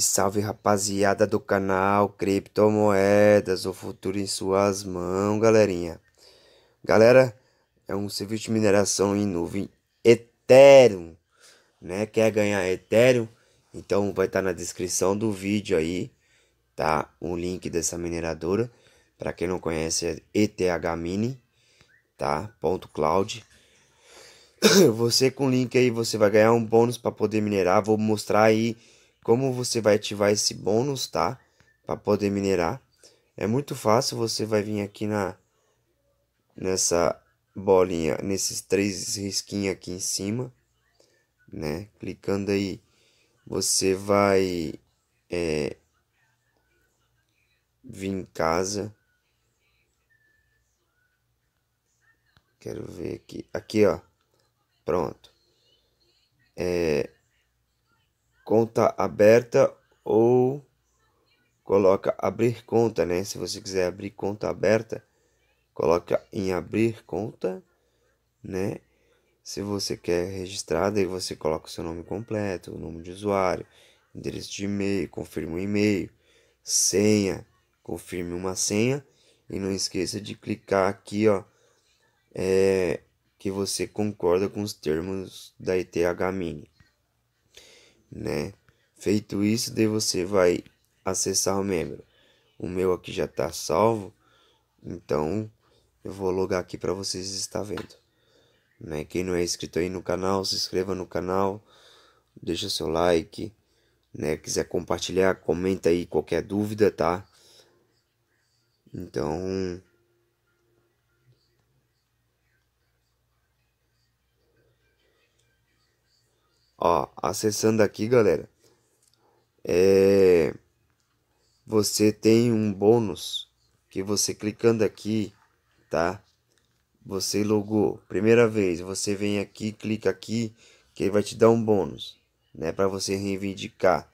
salve rapaziada do canal Criptomoedas, o futuro em suas mãos, galerinha. Galera, é um serviço de mineração em nuvem Ethereum, né? Quer ganhar Ethereum? Então vai estar tá na descrição do vídeo aí, tá? O link dessa mineradora. Para quem não conhece é ETH Mini, tá? Ponto .cloud. Você com o link aí você vai ganhar um bônus para poder minerar. Vou mostrar aí como você vai ativar esse bônus, tá? Para poder minerar. É muito fácil, você vai vir aqui na nessa bolinha, nesses três risquinhos aqui em cima, né? Clicando aí, você vai é, vir em casa. Quero ver aqui, aqui ó, pronto. É, conta aberta ou coloca abrir conta, né? Se você quiser abrir conta aberta, coloca em abrir conta, né? Se você quer registrar, daí você coloca o seu nome completo, o nome de usuário, endereço de e-mail, confirma o e-mail, senha, confirme uma senha e não esqueça de clicar aqui, ó, é, que você concorda com os termos da ETH Mini né? Feito isso, daí você vai acessar o membro. O meu aqui já está salvo, então eu vou logar aqui para vocês estar vendo. Né? Quem não é inscrito aí no canal, se inscreva no canal, deixa seu like, né? Quiser compartilhar, comenta aí qualquer dúvida, tá? Então, Ó, acessando aqui, galera, é, você tem um bônus que você clicando aqui, tá? Você logou, primeira vez, você vem aqui, clica aqui, que ele vai te dar um bônus, né? Para você reivindicar.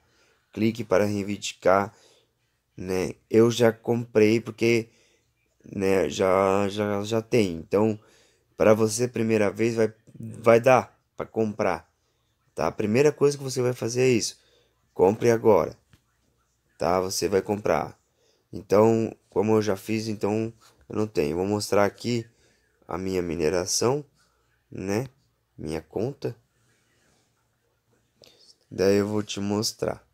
Clique para reivindicar, né? Eu já comprei porque, né? Já, já, já tem. Então, para você primeira vez vai, vai dar para comprar tá? A primeira coisa que você vai fazer é isso. Compre agora, tá? Você vai comprar. Então, como eu já fiz, então eu não tenho. Vou mostrar aqui a minha mineração, né? Minha conta. Daí eu vou te mostrar.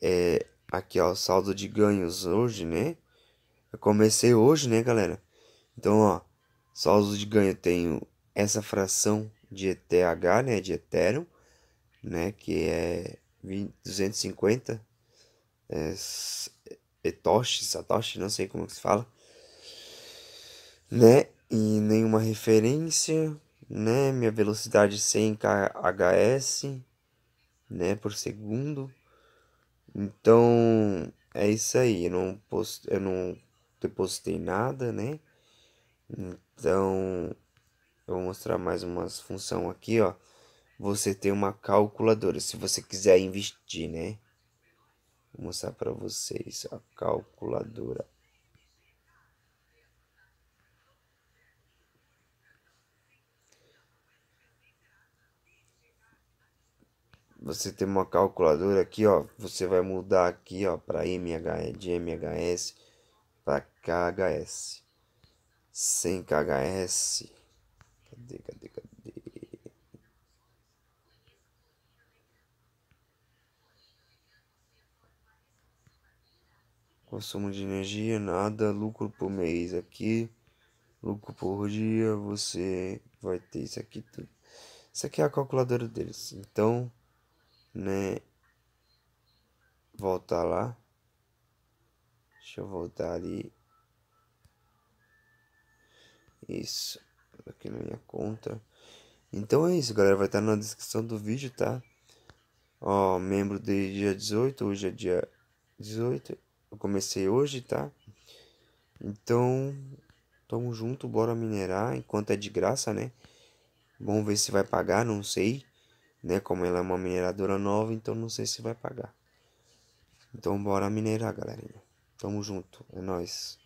É, aqui ó, saldo de ganhos hoje, né? Eu comecei hoje, né, galera? Então, ó, saldo de ganho tenho essa fração de ETH, né, de Ethereum, né, que é 20, 250 é, Etoshi, Satoshi, não sei como se fala, né, e nenhuma referência, né, minha velocidade 100 kHz, né, por segundo, então é isso aí, eu não post, eu não depositei nada, né, então mostrar mais umas função aqui, ó. Você tem uma calculadora, se você quiser investir, né? Vou mostrar para vocês a calculadora. Você tem uma calculadora aqui, ó. Você vai mudar aqui, ó, para MH de MHS para KHS. Sem KHS Cadê, cadê, cadê? Consumo de energia, nada, lucro por mês aqui, lucro por dia, você vai ter isso aqui tudo. Isso aqui é a calculadora deles. Então, né, voltar lá. Deixa eu voltar ali. Isso aqui na minha conta. Então é isso, galera. Vai estar na descrição do vídeo, tá? Ó, membro de dia 18. Hoje é dia 18. Eu comecei hoje, tá? Então, tamo junto. Bora minerar enquanto é de graça, né? Vamos ver se vai pagar, não sei. Né? Como ela é uma mineradora nova, então não sei se vai pagar. Então, bora minerar, galerinha. Tamo junto. É nóis.